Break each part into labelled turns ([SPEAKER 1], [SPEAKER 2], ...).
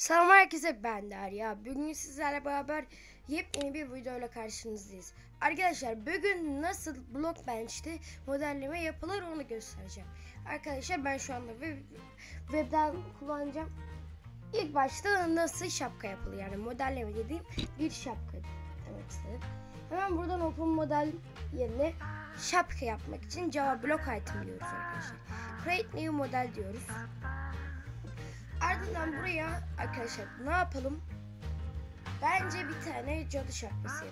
[SPEAKER 1] Selam herkese ben Derya. Bugün sizlerle beraber yepyeni bir videoyla karşınızdayız. Arkadaşlar bugün nasıl Blockbench'te modelleme yapılır onu göstereceğim. Arkadaşlar ben şu anda web, webden kullanacağım. İlk başta nasıl şapka yapılır yani modelleme dediğim bir şapka demek istedim. Hemen buradan open model yerine şapka yapmak için Java block item diyoruz arkadaşlar. Create new model diyoruz. Ardından buraya arkadaşlar ne yapalım? Bence bir tane cadı şapkası.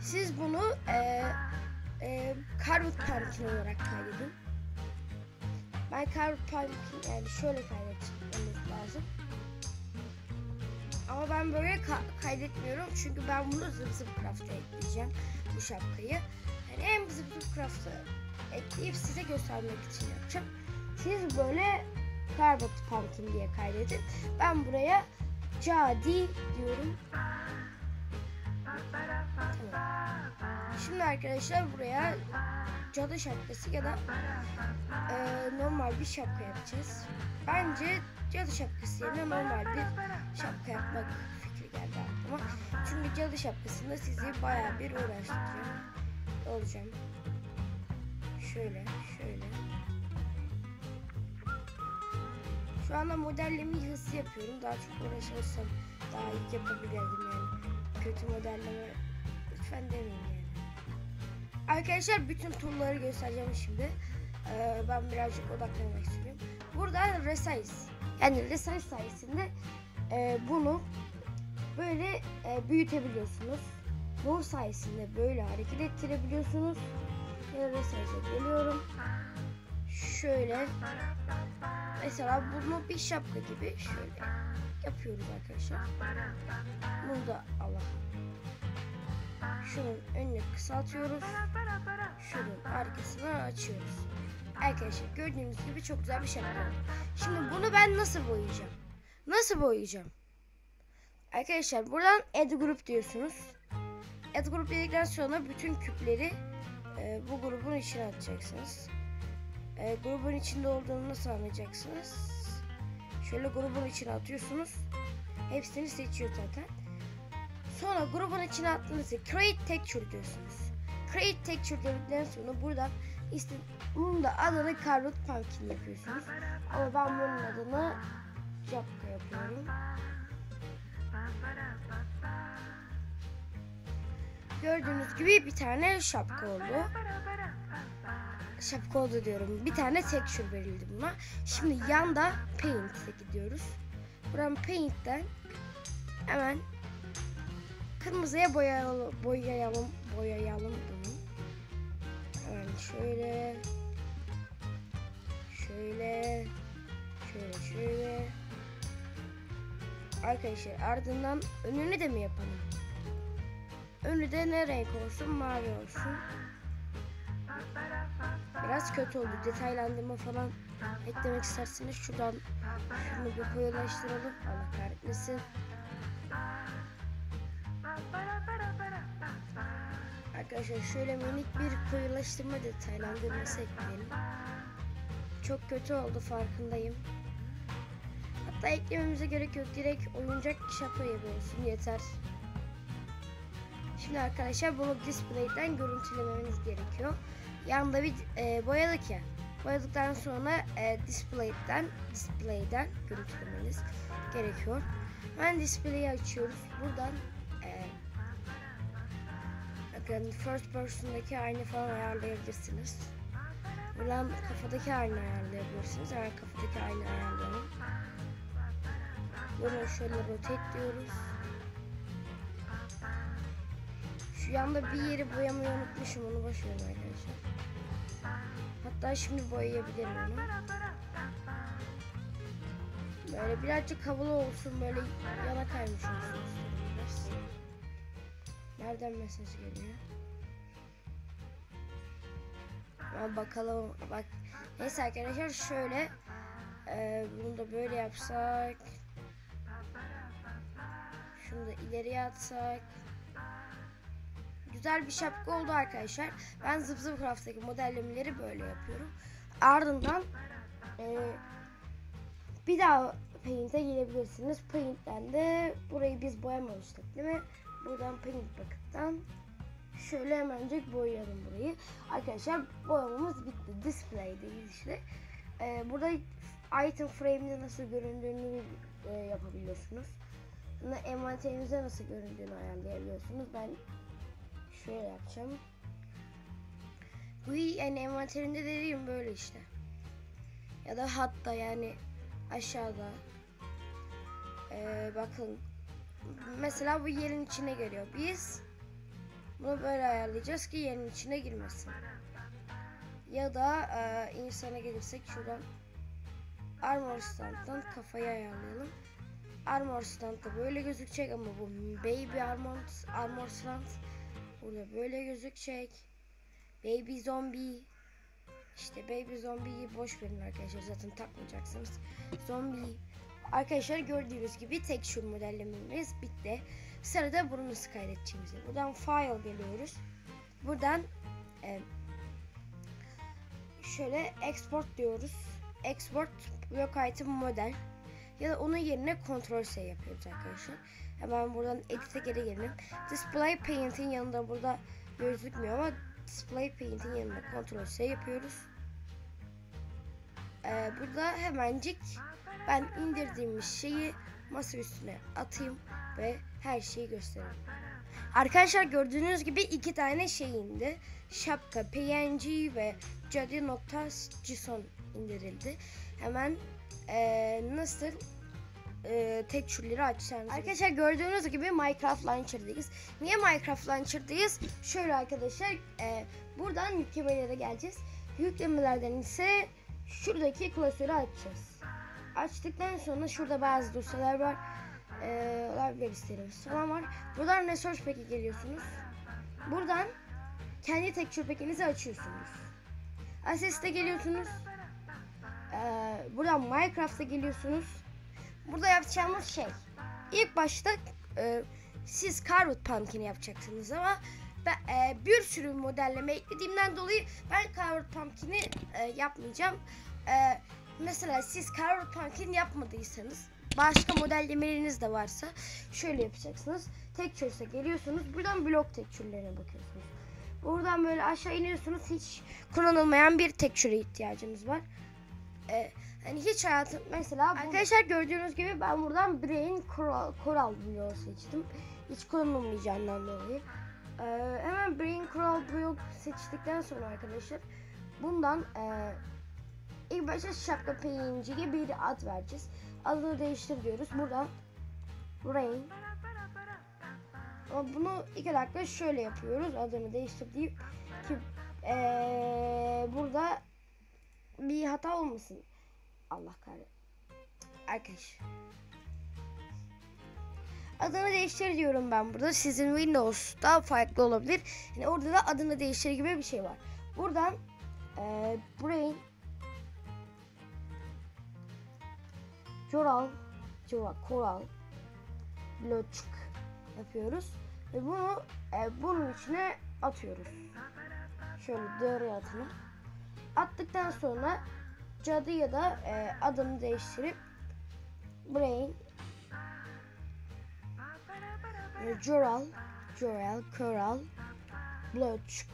[SPEAKER 1] Siz bunu e, e, Carrot Pumpkin olarak kaydedin. Ben Carrot Pumpkin yani şöyle kaydetmemiz lazım. Ama ben böyle ka- kaydetmiyorum çünkü ben bunu Zıp Zıp Craft'a ekleyeceğim bu şapkayı. Yani hem Zıp Zıp Craft'a ekleyip size göstermek için yapacağım. Siz böyle Carrot Pumpkin diye kaydedin. Ben buraya Cadi diyorum. Tamam. Şimdi arkadaşlar buraya cadı şapkası ya da e, normal bir şapka yapacağız. Bence cadı şapkası yerine normal bir şapka yapmak fikri geldi aklıma. Çünkü cadı şapkasında sizi baya bir uğraştıracağım. Olacağım. Şöyle, şöyle. Şu anda modellemeyi hızlı yapıyorum. Daha çok uğraşırsam daha iyi yapabilirdim yani. Kötü modelleme lütfen demeyin yani. Arkadaşlar bütün tool'ları göstereceğim şimdi. Ee, ben birazcık odaklanmak istiyorum. Burada resize yani resize sayesinde e, bunu böyle e, büyütebiliyorsunuz. Move sayesinde böyle hareket ettirebiliyorsunuz. Ya resize'e geliyorum. Şöyle Mesela bunu bir şapka gibi şöyle yapıyoruz arkadaşlar. Bunu da Allah. Şunun önünü kısaltıyoruz. Şunun arkasını açıyoruz. Arkadaşlar gördüğünüz gibi çok güzel bir şapka. Şimdi bunu ben nasıl boyayacağım? Nasıl boyayacağım? Arkadaşlar buradan add group diyorsunuz. Add group dedikten sonra bütün küpleri e, bu grubun içine atacaksınız e, grubun içinde olduğunu nasıl anlayacaksınız? Şöyle grubun içine atıyorsunuz. Hepsini seçiyor zaten. Sonra grubun içine attığınızda create texture diyorsunuz. Create texture dedikten sonra buradan işte bunun da adını carrot pumpkin yapıyorsunuz. Ama ben bunun adını şapka yapıyorum. Gördüğünüz gibi bir tane şapka oldu şapka oldu diyorum. Bir tane texture verildi buna. Şimdi yanda paint'e gidiyoruz. Buradan paint'ten hemen kırmızıya boyayalım, boyayalım, boyayalım bunu. Hemen şöyle şöyle şöyle şöyle Arkadaşlar ardından önünü de mi yapalım? Önü de ne renk olsun? Mavi olsun. Biraz kötü oldu. Detaylandırma falan eklemek isterseniz şuradan şunu bir koyulaştıralım. Allah kahretmesin. Arkadaşlar şöyle minik bir koyulaştırma detaylandırması ekleyelim. Çok kötü oldu farkındayım. Hatta eklememize gerek yok. Direkt oyuncak şapka olsun yeter. Şimdi arkadaşlar bunu display'den görüntülememiz gerekiyor. Yanında bir e, boyadık ya. Boyadıktan sonra e, display'den display'den görüntülemeniz gerekiyor. Ben display'i açıyoruz. Buradan e, bakın first person'daki aynı falan ayarlayabilirsiniz. Buradan kafadaki aynı ayarlayabilirsiniz. Eğer kafadaki aynı ayarlayalım. Bunu şöyle rotate diyoruz. Yanda bir yeri boyamayı unutmuşum onu boş verin arkadaşlar. Hatta şimdi boyayabilirim onu. Böyle birazcık havalı olsun böyle yana kaymış olsun. Nereden mesaj geliyor? Ben bakalım bak. Neyse arkadaşlar şöyle e, bunu da böyle yapsak. Şunu da ileriye atsak güzel bir şapka oldu arkadaşlar. Ben Zıp Zıp Craft'taki modellemeleri böyle yapıyorum. Ardından e, bir daha Paint'e gelebilirsiniz. Paint'ten de burayı biz boyamamıştık değil mi? Buradan Paint Bucket'tan şöyle hemencik boyayalım burayı. Arkadaşlar boyamamız bitti. Display'deyiz işte. Ee, burada item frame'de nasıl göründüğünü e, yapabiliyorsunuz. Sonra envanterinizde nasıl göründüğünü ayarlayabiliyorsunuz. Ben şöyle yapacağım. Bu yani envanterinde dediğim böyle işte. Ya da hatta yani aşağıda. Ee, bakın mesela bu yerin içine geliyor. Biz bunu böyle ayarlayacağız ki yerin içine girmesin. Ya da e, insana gelirsek şuradan armor stand'dan kafayı ayarlayalım. Armor stand da böyle gözükecek ama bu baby armor armor stand burada böyle gözükecek. Baby zombie işte baby zombie'yi boş verin arkadaşlar zaten takmayacaksınız. Zombie Arkadaşlar gördüğünüz gibi tek şu modellememiz bitti. Sırada bunu nasıl kaydedeceğimizi. Buradan file geliyoruz. Buradan e, şöyle export diyoruz. Export block item model. Ya da onun yerine Ctrl S yapıyoruz arkadaşlar. Hemen buradan edit'e geri gelelim. Display Paint'in yanında burada gözükmüyor ama Display Paint'in yanında Ctrl S yapıyoruz. Ee, burada hemencik ben indirdiğimiz şeyi masa üstüne atayım ve her şeyi göstereyim. Arkadaşlar gördüğünüz gibi iki tane şey indi. Şapka PNG ve Jadi.json indirildi. Hemen ee, nasıl e, texture'leri açacağınızı. Arkadaşlar gördüğünüz gibi Minecraft Launcher'dayız. Niye Minecraft Launcher'dayız? Şöyle arkadaşlar e, buradan yüklemelere geleceğiz. Yüklemelerden ise şuradaki klasörü açacağız. Açtıktan sonra şurada bazı dosyalar var. Ee, library isterim falan var. Buradan resource pack'e geliyorsunuz. Buradan kendi texture pack'inizi açıyorsunuz. Access'te geliyorsunuz. Ee, buradan Minecraft'a geliyorsunuz. Burada yapacağımız şey ilk başta e, siz Carrot Pumpkin yapacaksınız ama ben, e, bir sürü modelleme eklediğimden dolayı ben Carrot Pumpkin'i e, yapmayacağım. E, mesela siz Carrot Pumpkin yapmadıysanız başka modellemeleriniz de varsa şöyle yapacaksınız. Textures'e geliyorsunuz. Buradan blok texture'lerine bakıyorsunuz. Buradan böyle aşağı iniyorsunuz. Hiç kullanılmayan bir texture'e ihtiyacınız var. Ee, hani hiç hayatım mesela arkadaşlar gördüğünüz gibi ben buradan Brain Coral, Coral bloğu seçtim. Hiç kullanılmayacağından dolayı. Ee, hemen Brain Coral bloğu seçtikten sonra arkadaşlar bundan e, ilk başta şapka PNG'ye bir ad vereceğiz. Adını değiştir diyoruz. Buradan Brain ama bunu iki dakika şöyle yapıyoruz. Adını değiştir deyip ki ee, burada bir hata olmasın. Allah kahretsin. Arkadaş. Adını değiştir diyorum ben burada. Sizin Windows'da farklı olabilir. Yani orada da adını değiştir gibi bir şey var. Buradan e, Brain Coral Coral Coral Bloçuk yapıyoruz. Ve bunu e, bunun içine atıyoruz. Şöyle doğru atalım. Attıktan sonra cadı ya da e, adını değiştirip brain e, Joral Joral Coral Bloçuk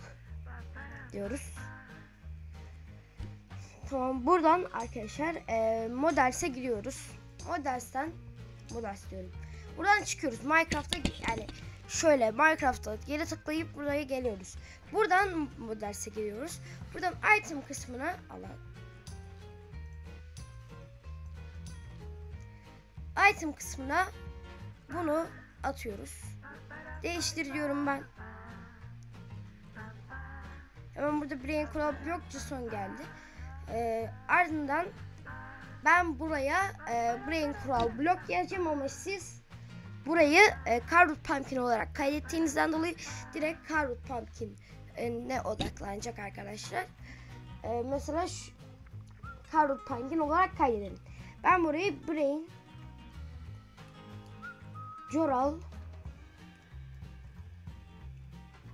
[SPEAKER 1] diyoruz. Tamam buradan arkadaşlar e, Models'e giriyoruz. Models'ten Models diyorum. Buradan çıkıyoruz. Minecraft'a yani şöyle Minecraft'a geri tıklayıp buraya geliyoruz. Buradan Models'e giriyoruz. Buradan item kısmına Allah item kısmına bunu atıyoruz. Değiştir diyorum ben. Hemen burada Brain Club yok son geldi. Ee, ardından ben buraya e, Brain Kural blok yazacağım ama siz burayı e, Carrot Pumpkin olarak kaydettiğinizden dolayı direkt Carrot Pumpkin e, ne odaklanacak arkadaşlar. E, mesela şu, Carrot Pumpkin olarak kaydedelim. Ben burayı Brain Coral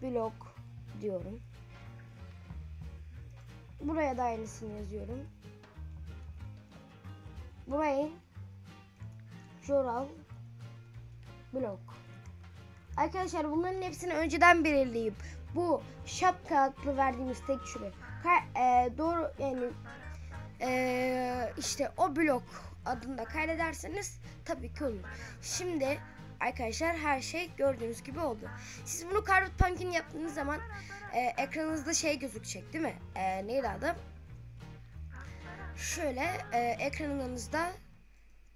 [SPEAKER 1] blok diyorum. Buraya da aynısını yazıyorum. Brain Joral Blok. Arkadaşlar bunların hepsini önceden belirleyip bu şapka adlı verdiğimiz tek ka- e, doğru yani e, işte o blok adında kaydederseniz tabii ki olur. Şimdi arkadaşlar her şey gördüğünüz gibi oldu. Siz bunu Carrot Pumpkin yaptığınız zaman e, ekranınızda şey gözükecek değil mi? E, neydi adı? Şöyle e, ekranınızda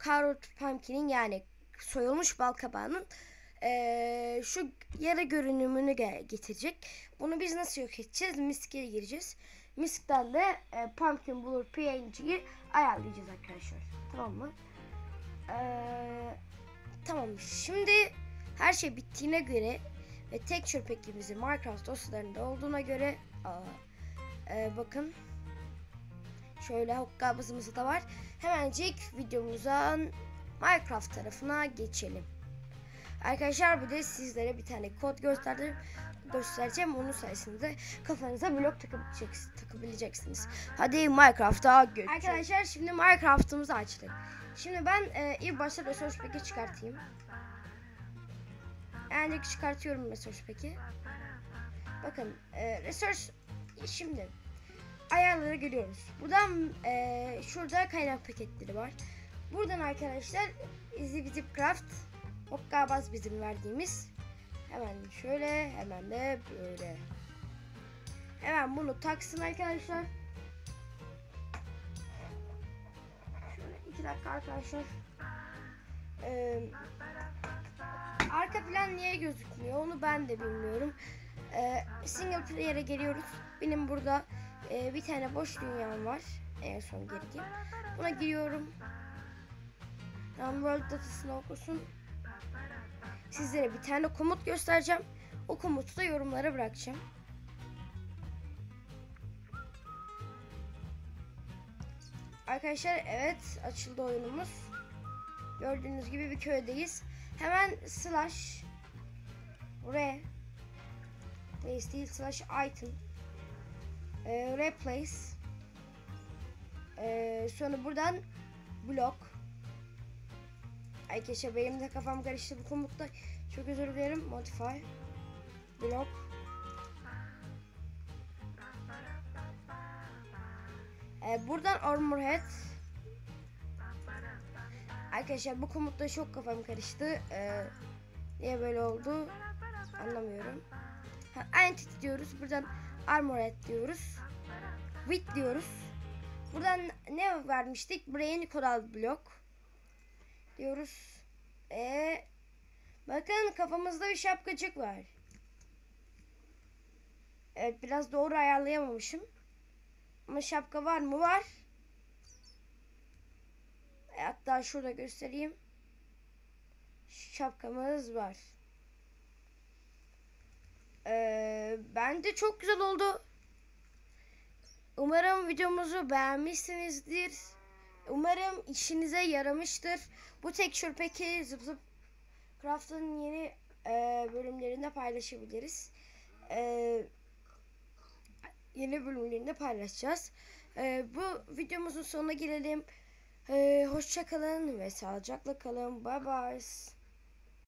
[SPEAKER 1] Carrot Pumpkin'in yani soyulmuş bal kabağının e, şu yarı görünümünü ge- getirecek. Bunu biz nasıl yok edeceğiz? Misk'e gireceğiz. Misk'ten de e, Pumpkin Blur PNG'yi ayarlayacağız arkadaşlar. Tamam mı? Eee Tamam şimdi her şey bittiğine göre ve texture pack'imizin Minecraft dosyalarında olduğuna göre aa, e, bakın şöyle hokkabızımız da var. Hemencik videomuza Minecraft tarafına geçelim. Arkadaşlar bir de sizlere bir tane kod gösterdim göstereceğim. Onun sayesinde kafanıza blok takabileceksiniz. Hadi Minecraft'a geçelim. Arkadaşlar şimdi Minecraft'ımızı açtık. Şimdi ben e, ilk başta resource pack'i çıkartayım. Yani çıkartıyorum resource pack'i. Bakın e, resource şimdi ayarları görüyoruz. Buradan e, şurada kaynak paketleri var. Buradan arkadaşlar Zip Craft Hokkabaz bizim verdiğimiz. Hemen şöyle hemen de böyle. Hemen bunu taksın arkadaşlar. Şöyle iki dakika arkadaşlar. Ee, arka plan niye gözükmüyor onu ben de bilmiyorum. Ee, single player'e geliyoruz. Benim burada e, bir tane boş dünyam var. En son girdiğim. Buna giriyorum. Tam world datasını okusun. Sizlere bir tane komut göstereceğim. O komutu da yorumlara bırakacağım. Arkadaşlar evet açıldı oyunumuz. Gördüğünüz gibi bir köydeyiz. Hemen slash re place değil slash item e, replace e, sonra buradan blok Arkadaşlar benim de kafam karıştı bu komutta. Çok özür dilerim. Modify. Block. Ee, buradan armor head. Arkadaşlar bu komutta çok kafam karıştı. Ee, niye böyle oldu? Anlamıyorum. Entity diyoruz. Buradan armor head diyoruz. Width diyoruz. Buradan ne vermiştik? Brain coral block diyoruz. E bakın kafamızda bir şapkacık var. Evet biraz doğru ayarlayamamışım. Ama şapka var mı? Var. E, hatta şurada göstereyim. Şapkamız var. Ee, bence çok güzel oldu. Umarım videomuzu beğenmişsinizdir. Umarım işinize yaramıştır. Bu texture peki zıp zıp craft'ın yeni e, bölümlerinde paylaşabiliriz. E, yeni bölümlerinde paylaşacağız. E, bu videomuzun sonuna gelelim. E, hoşça kalın ve sağlıcakla kalın. Bye bye.